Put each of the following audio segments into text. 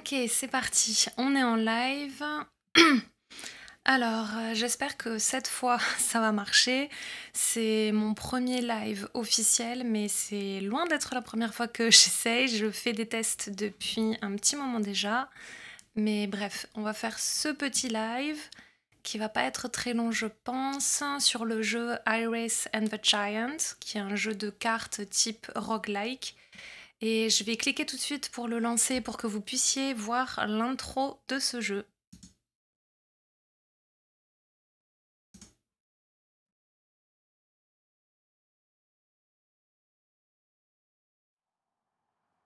Ok, c'est parti. On est en live. Alors, euh, j'espère que cette fois, ça va marcher. C'est mon premier live officiel, mais c'est loin d'être la première fois que j'essaye. Je fais des tests depuis un petit moment déjà. Mais bref, on va faire ce petit live qui va pas être très long, je pense, sur le jeu Iris and the Giant, qui est un jeu de cartes type roguelike. Et je vais cliquer tout de suite pour le lancer pour que vous puissiez voir l'intro de ce jeu.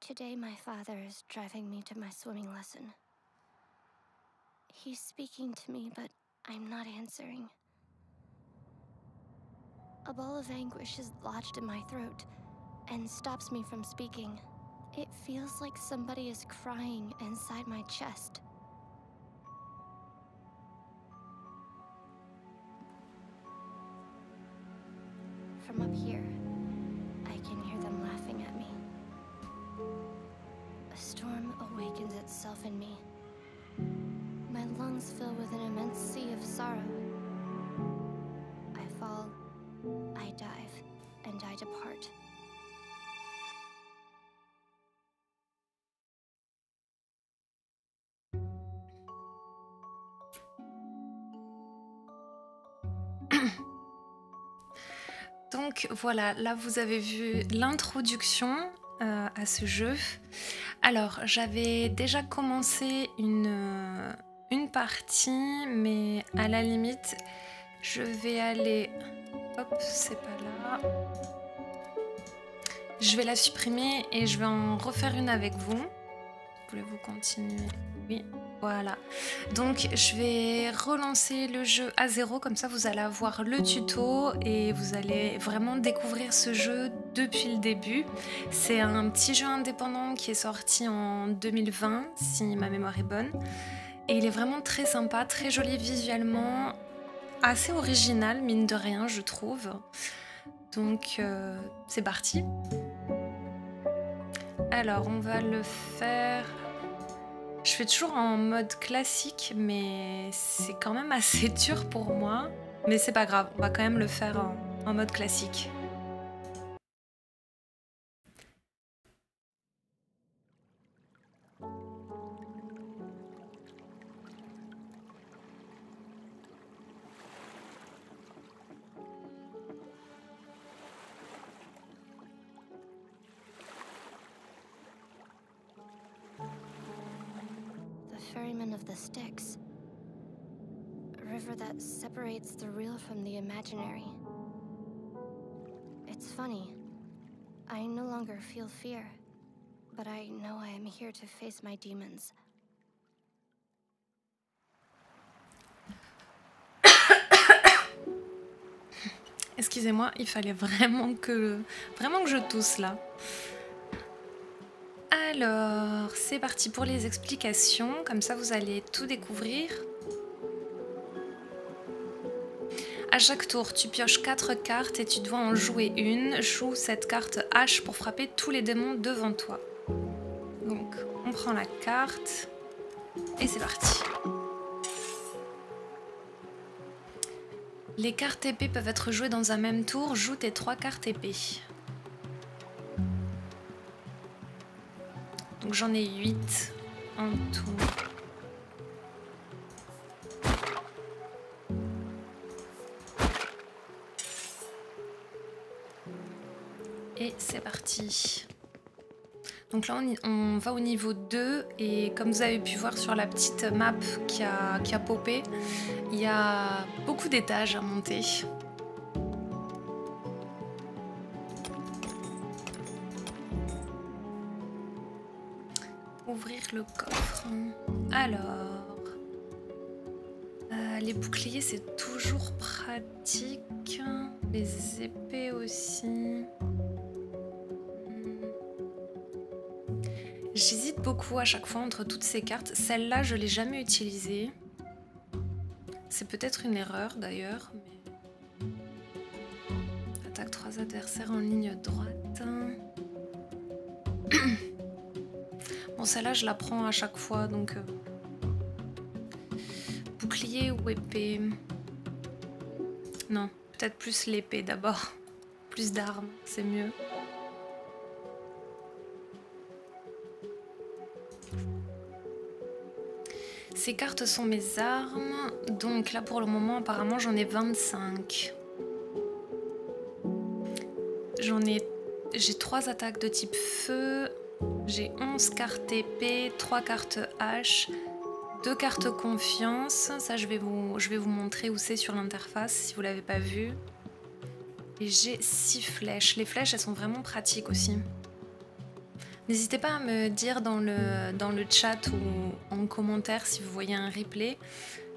Today, my father is driving me to my swimming lesson. He's speaking to me, but I'm not answering. A ball of anguish is lodged in my throat and stops me from speaking. It feels like somebody is crying inside my chest. From up here, I can hear them laughing at me. A storm awakens itself in me. My lungs fill with an immense sea of sorrow. I fall, I dive, and I depart. Donc voilà, là vous avez vu l'introduction euh, à ce jeu. Alors j'avais déjà commencé une, euh, une partie, mais à la limite, je vais aller... Hop, c'est pas là. Je vais la supprimer et je vais en refaire une avec vous. Voulez-vous continuer? Oui. Voilà. Donc je vais relancer le jeu à zéro, comme ça vous allez avoir le tuto et vous allez vraiment découvrir ce jeu depuis le début. C'est un petit jeu indépendant qui est sorti en 2020, si ma mémoire est bonne. Et il est vraiment très sympa, très joli visuellement, assez original, mine de rien, je trouve. Donc euh, c'est parti. Alors on va le faire je fais toujours en mode classique, mais c'est quand même assez dur pour moi. Mais c'est pas grave, on va quand même le faire en, mode classique. Imaginary. It's funny. I no longer feel fear, but I know I am here to face my demons. Excusez-moi, il fallait vraiment que, vraiment que je tousse là. Alors, c'est parti pour les explications, comme ça vous allez tout découvrir. À chaque tour, tu pioches 4 cartes et tu dois en jouer une. Joue cette carte H pour frapper tous les démons devant toi. Donc, on prend la carte et c'est parti. Les cartes épées peuvent être jouées dans un même tour. Joue tes 3 cartes épées. Donc j'en ai 8 en tout. C'est parti. Donc là, on, va au niveau 2 et comme vous avez pu voir sur la petite map qui a, qui a popé, il y a beaucoup d'étages à monter. Ouvrir le coffre. Alors, euh, les boucliers c'est toujours pratique. Les épées aussi. J'hésite beaucoup à chaque fois entre toutes ces cartes. Celle-là, je l'ai jamais utilisée. C'est peut-être une erreur d'ailleurs, attaque trois adversaires en ligne droite. Bon, celle-là, je la prends à chaque fois, donc... euh, Bouclier ou épée? Non, peut-être plus l'épée d'abord. Plus d'armes, c'est mieux. Ces cartes sont mes armes. Donc là, pour le moment, apparemment, j'en ai 25. J'en ai... J'ai 3 attaques de type feu. J'ai 11 cartes épée, 3 cartes hache, 2 cartes confiance. Ça, je vais vous, je vais vous montrer où c'est sur l'interface si vous l'avez pas vu. Et j'ai 6 flèches. Les flèches, elles sont vraiment pratiques aussi. N'hésitez pas à me dire dans le, dans le chat ou en commentaire si vous voyez un replay,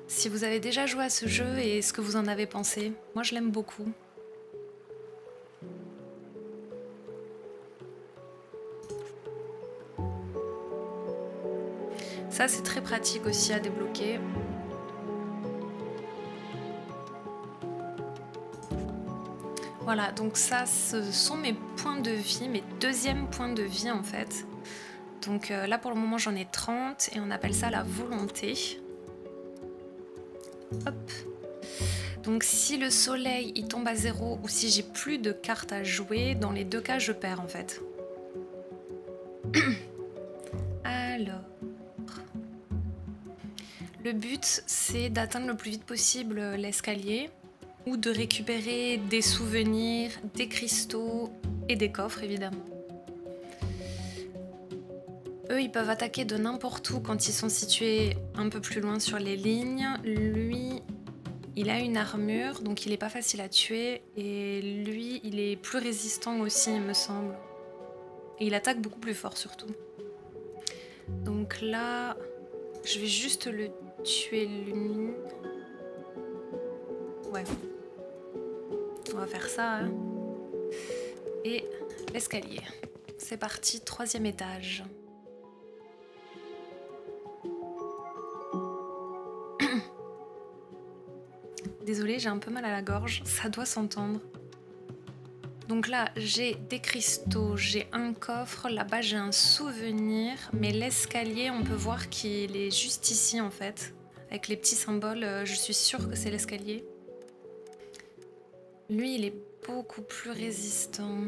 si vous avez déjà joué à ce jeu et ce que vous en avez pensé. Moi, je l'aime beaucoup. Ça, c'est très pratique aussi à débloquer. Voilà, donc ça, ce sont mes points de vie, mes deuxièmes points de vie en fait. Donc euh, là, pour le moment, j'en ai 30 et on appelle ça la volonté. Hop. Donc si le soleil il tombe à zéro ou si j'ai plus de cartes à jouer, dans les deux cas, je perds en fait. Alors... Le but, c'est d'atteindre le plus vite possible l'escalier ou de récupérer des souvenirs, des cristaux et des coffres, évidemment. Eux, ils peuvent attaquer de n'importe où quand ils sont situés un peu plus loin sur les lignes. Lui, il a une armure, donc il n'est pas facile à tuer. Et lui, il est plus résistant aussi, il me semble. Et il attaque beaucoup plus fort, surtout. Donc là, je vais juste le tuer lui. Ouais. On va faire ça. hein. Et l'escalier. C'est parti, troisième étage. Désolée, j'ai un peu mal à la gorge, ça doit s'entendre. Donc là, j'ai des cristaux, j'ai un coffre, là-bas j'ai un souvenir, mais l'escalier, on peut voir qu'il est juste ici en fait. Avec les petits symboles, euh, je suis sûre que c'est l'escalier. Lui, il est beaucoup plus résistant.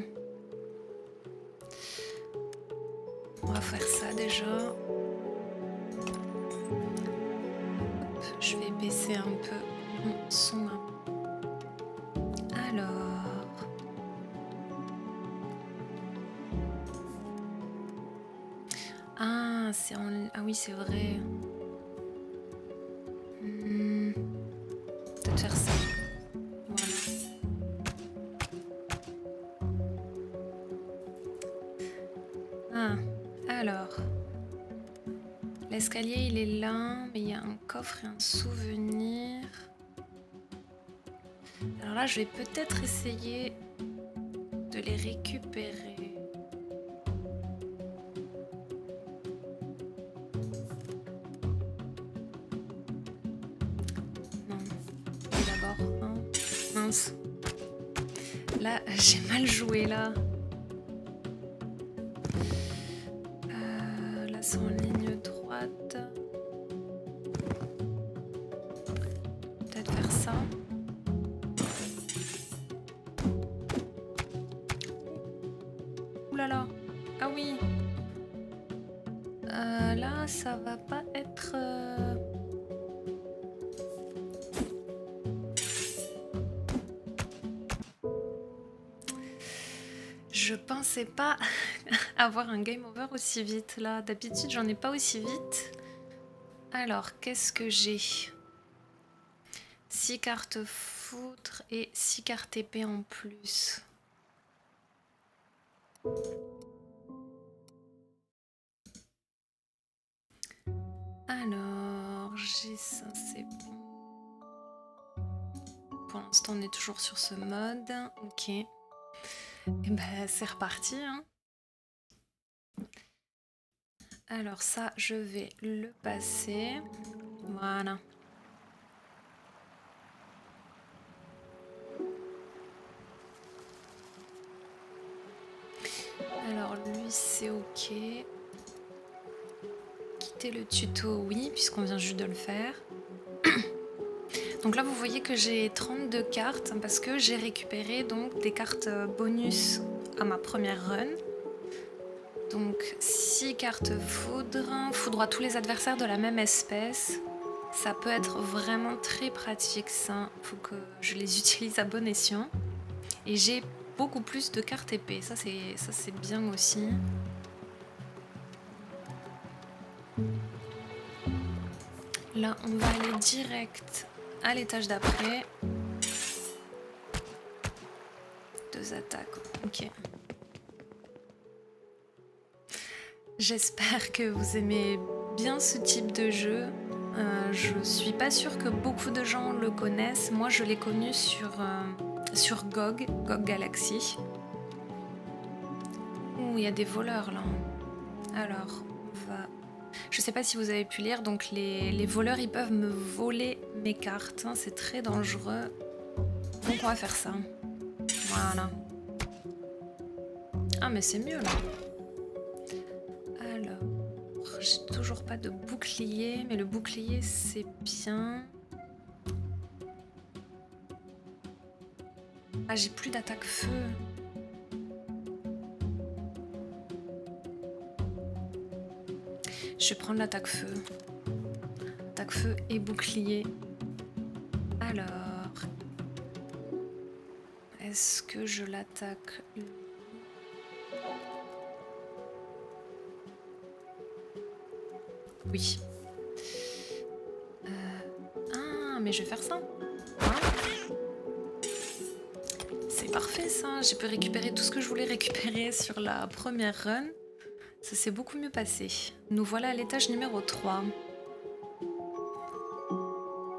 On va faire ça déjà. Je vais baisser un peu Alors. Ah, c'est en... Ah oui, c'est vrai. Hmm. Ça. Ah, alors. L'escalier, il est là, mais il y a un coffre et un souvenir. Alors là, je vais peut-être essayer de les récupérer. Là là. Ah oui. Euh, là, ça va pas être. euh, Je pensais pas avoir un game over aussi vite là. D'habitude, j'en ai pas aussi vite. Alors, qu'est-ce que j'ai? 6 cartes foudre et 6 cartes épée en plus. Alors, j'ai ça, c'est bon. Pour l'instant, on est toujours sur ce mode. Ok. Et ben, c'est reparti. hein. Alors ça, je vais le passer. Voilà. Alors lui, c'est ok. arrêter le tuto Oui, puisqu'on vient juste de le faire. Donc là, vous voyez que j'ai 32 cartes parce que j'ai récupéré donc des cartes euh, bonus à ma première run. Donc 6 cartes foudre, foudre à tous les adversaires de la même espèce. Ça peut être vraiment très pratique ça. Faut que je les utilise à bon escient. Et j'ai beaucoup plus de cartes épées. Ça c'est bien aussi. Là, on va aller direct à l'étage d'après. Deux attaques. Ok. J'espère que vous aimez bien ce type de jeu. Euh, je suis pas sûre que beaucoup de gens le connaissent. Moi, je l'ai connu sur, euh, sur GOG, GOG Galaxy. Ouh, il y a des voleurs là. Alors, on va... Je sais pas si vous avez pu lire, donc les, voleurs, ils peuvent me voler mes cartes. hein. C'est très dangereux. Donc on va faire ça. Voilà. Ah, mais c'est mieux là. Alors, j'ai toujours pas de bouclier, mais le bouclier c'est bien. Ah, j'ai plus d'attaque feu. Je vais prendre l'attaque feu. Attaque feu et bouclier. Alors, est-ce que je l'attaque? Oui. Euh, Ah, mais je vais faire ça. J'ai pu récupérer tout ce que je voulais récupérer sur la première run. Ça s'est beaucoup mieux passé. Nous voilà à l'étage numéro 3.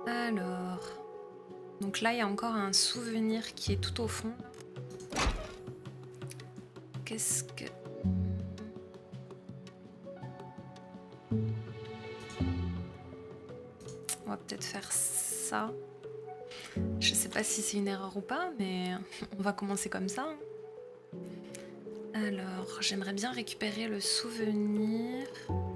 Alors. Donc là, il y a encore un souvenir qui est tout au fond. Qu'est-ce que. On va peut-être faire ça. Pas si c'est une erreur ou pas, mais on va commencer comme ça. Alors, j'aimerais bien récupérer le souvenir. Euh.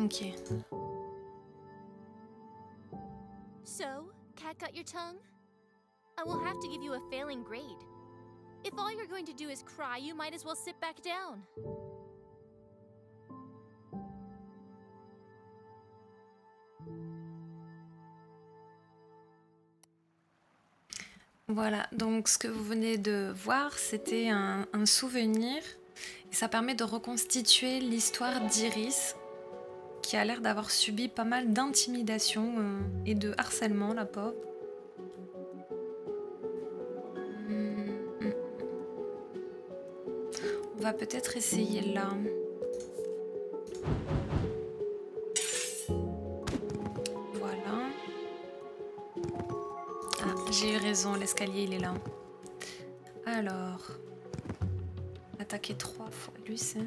Ok. Got your tongue? I will have to give you a failing grade. If all you're going to do is cry, you might as well sit back down. Voilà, donc ce que vous venez de voir, c'était un, un souvenir. Et ça permet de reconstituer l'histoire d'Iris, qui a l'air d'avoir subi pas mal d'intimidation euh, et de harcèlement, la pauvre. Hmm. On va peut-être essayer là. Voilà. Ah, j'ai eu raison, l'escalier il est là. Alors, attaquer trois fois, lui c'est.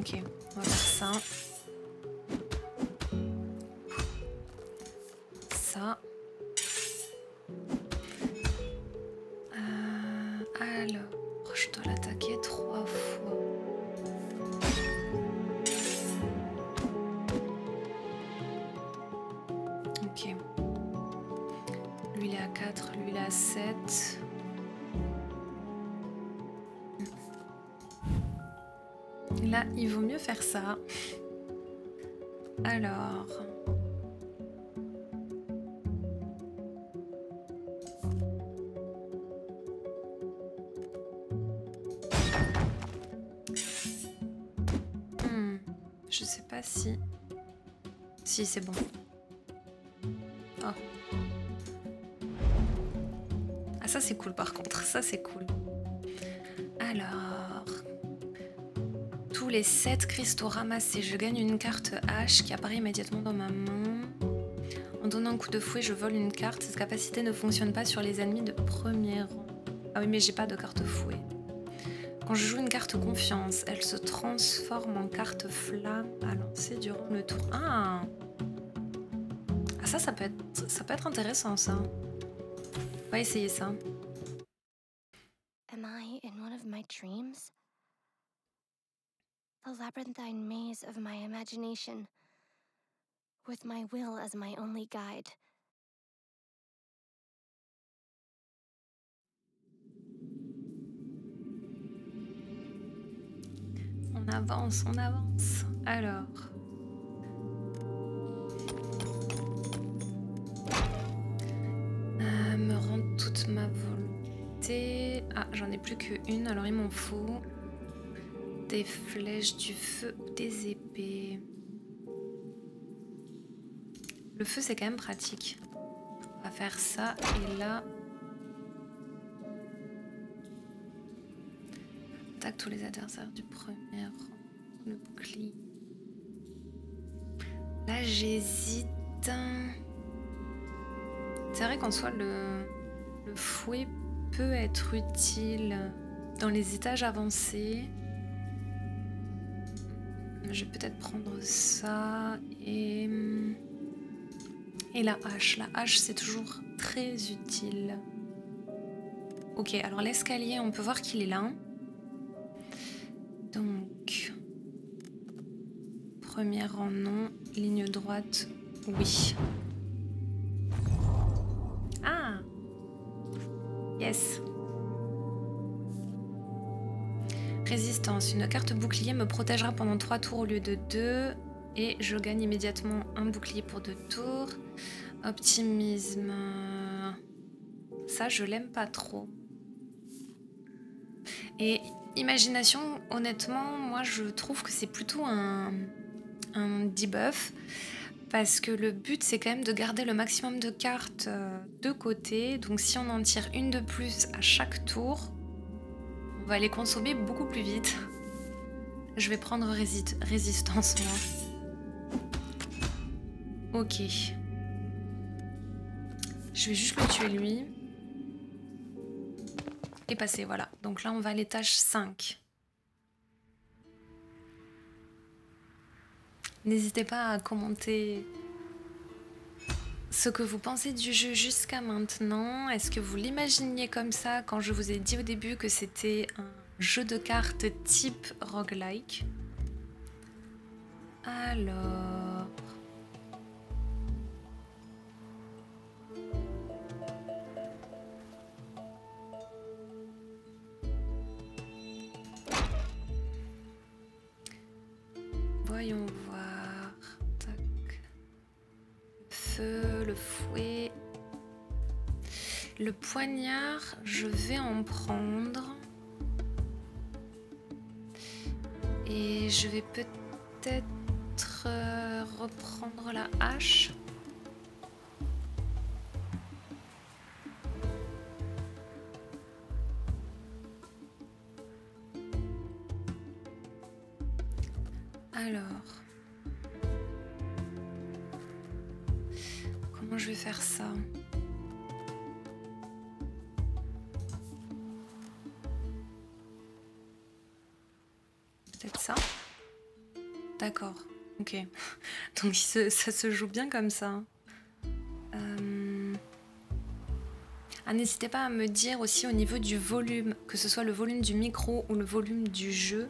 Ok, on va faire ça. Là, il vaut mieux faire ça. Alors. Hmm, Je sais pas si. Si, c'est bon. Oh. Ah, ça c'est cool par contre. Ça c'est cool. Alors. Les 7 cristaux ramassés, je gagne une carte H qui apparaît immédiatement dans ma main. En donnant un coup de fouet, je vole une carte. Cette capacité ne fonctionne pas sur les ennemis de premier rang. Ah oui, mais j'ai pas de carte fouet. Quand je joue une carte confiance, elle se transforme en carte flamme à lancer durant le tour. Ah Ah ça, ça peut être, ça peut être intéressant ça. On va essayer ça. Am I in one of my dreams? The labyrinthine maze of my imagination, with my will as my only guide. On avance, on avance. Alors. Euh, me rendre toute ma volonté. Ah, j'en ai plus qu'une, alors il m'en faut. Des flèches, du feu ou des épées. Le feu, c'est quand même pratique. On va faire ça et là. Attaque tous les adversaires du premier. Le bouclier. Là, j'hésite. C'est vrai qu'en soi, le fouet peut être utile dans les étages avancés. Je vais peut-être prendre ça et... La hache. La hache, c'est toujours très utile. Ok, alors l'escalier, on peut voir qu'il est là. Donc... Premier rang, non. Ligne droite, oui. Ah Yes Une carte bouclier me protégera pendant 3 tours au lieu de 2. Et je gagne immédiatement un bouclier pour 2 tours. Optimisme. Ça, je l'aime pas trop. Et imagination, honnêtement, moi, je trouve que c'est plutôt un, un debuff. Parce que le but, c'est quand même de garder le maximum de cartes euh, de côté. Donc si on en tire une de plus à chaque tour, va les consommer beaucoup plus vite. Je vais prendre rési- résistance, moi. Ok. Je vais juste le tuer, lui. Et passer, voilà. Donc là, on va à l'étage 5. N'hésitez pas à commenter ce que vous pensez du jeu jusqu'à maintenant. Est-ce que vous l'imaginiez comme ça quand je vous ai dit au début que c'était un jeu de cartes type roguelike? Alors... Le poignard, je vais en prendre. Et je vais peut-être euh, reprendre la hache. Donc ça se joue bien comme ça. Euh... Ah, n'hésitez pas à me dire aussi au niveau du volume, que ce soit le volume du micro ou le volume du jeu,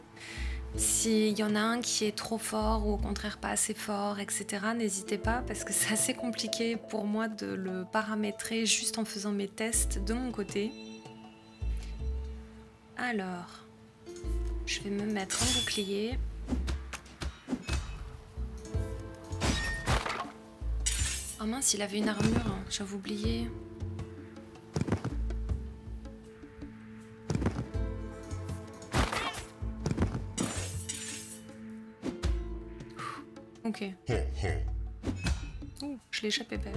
s'il y en a un qui est trop fort ou au contraire pas assez fort, etc. N'hésitez pas parce que c'est assez compliqué pour moi de le paramétrer juste en faisant mes tests de mon côté. Alors, je vais me mettre en bouclier. Oh mince, il avait une armure, hein, j'avais oublié. Ok. Je l'ai échappé belle.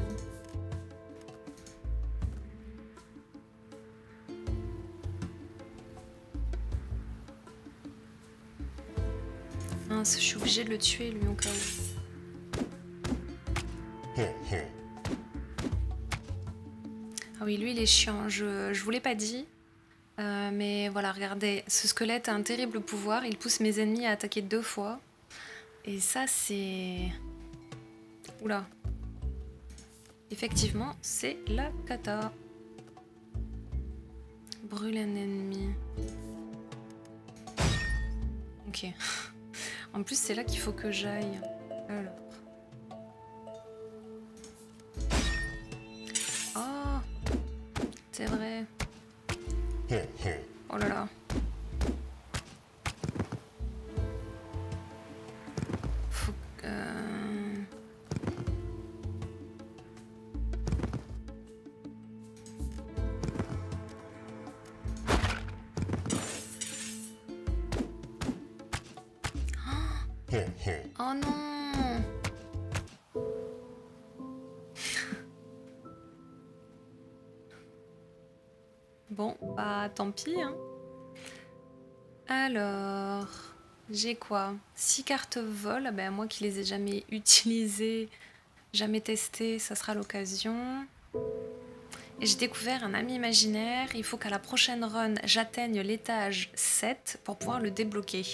Mince, je suis obligée de le tuer lui au cas où. Ah oui, lui, il est chiant. Je, vous l'ai pas dit. Euh, mais voilà, regardez, ce squelette a un terrible pouvoir. Il pousse mes ennemis à attaquer deux fois. Et ça, c'est... Oula. Effectivement, c'est la kata. Brûle un ennemi. Ok. En plus, c'est là qu'il faut que j'aille. Alors. C'est vrai. Tant pis. Hein. Alors, j'ai quoi? 6 cartes vol. Ah Ben, moi qui les ai jamais utilisées, jamais testées, ça sera l'occasion. Et j'ai découvert un ami imaginaire. Il faut qu'à la prochaine run, j'atteigne l'étage 7 pour pouvoir le débloquer.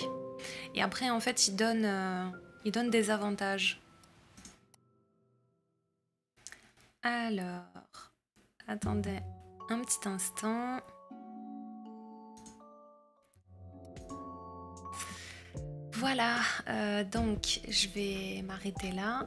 Et après, en fait, il donne, euh, il donne des avantages. Alors, attendez un petit instant. Voilà, euh, donc je vais m'arrêter là.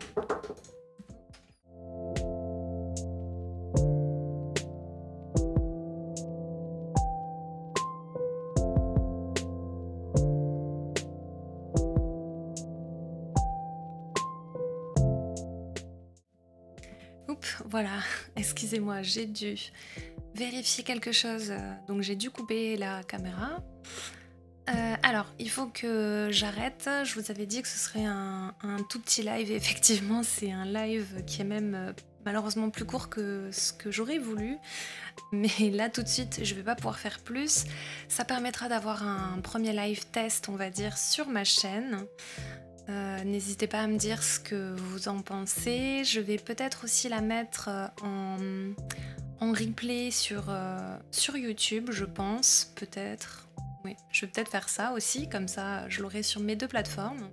Oups, voilà, excusez-moi, j'ai dû vérifier quelque chose, donc j'ai dû couper la caméra. Euh, alors, il faut que j'arrête. Je vous avais dit que ce serait un, tout petit live. Effectivement, c'est un live qui est même euh, malheureusement plus court que ce que j'aurais voulu. Mais là, tout de suite, je vais pas pouvoir faire plus. Ça permettra d'avoir un premier live test, on va dire, sur ma chaîne. Euh, N'hésitez pas à me dire ce que vous en pensez. Je vais peut-être aussi la mettre en, replay sur, sur YouTube, je pense, peut-être. Oui, je vais peut-être faire ça aussi, comme ça je l'aurai sur mes deux plateformes.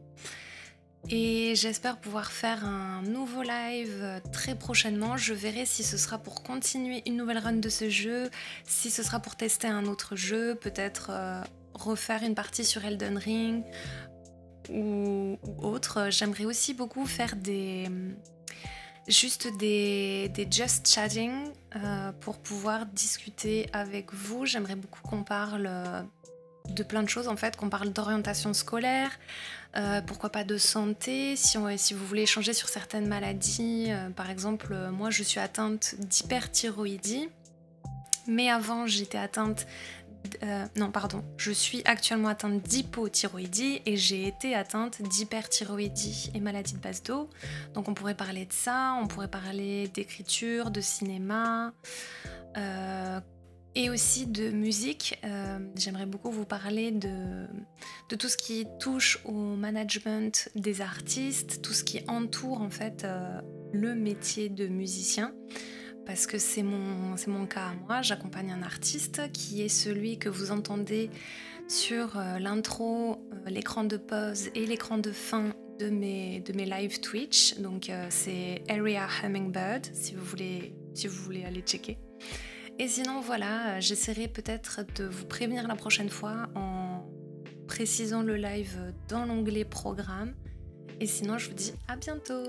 Et j'espère pouvoir faire un nouveau live euh, très prochainement. Je verrai si ce sera pour continuer une nouvelle run de ce jeu, si ce sera pour tester un autre jeu, peut-être euh, refaire une partie sur Elden Ring ou, autre. J'aimerais aussi beaucoup faire des juste des, des just chatting euh, pour pouvoir discuter avec vous. J'aimerais beaucoup qu'on parle de plein de choses en fait, qu'on parle d'orientation scolaire, euh, pourquoi pas de santé, si, on- si vous voulez échanger sur certaines maladies. euh, par exemple, euh, moi je suis atteinte d'hyperthyroïdie, mais avant j'étais atteinte... non, pardon, je suis actuellement atteinte d'hypothyroïdie et j'ai été atteinte d'hyperthyroïdie et maladie de base d'eau. Donc on pourrait parler de ça, on pourrait parler d'écriture, de cinéma, et aussi de musique. Euh, J'aimerais beaucoup vous parler de, tout ce qui touche au management des artistes, tout ce qui entoure en fait euh, le métier de musicien. Parce que c'est mon, mon cas à moi, j'accompagne un artiste qui est celui que vous entendez sur euh, l'intro, l'écran de pause et l'écran de fin de mes, de mes live Twitch. Donc c'est Area Hummingbird si vous voulez, si vous voulez aller checker. Et sinon voilà, euh, j'essaierai peut-être de vous prévenir la prochaine fois en précisant le live dans l'onglet programme. Et sinon je vous dis à bientôt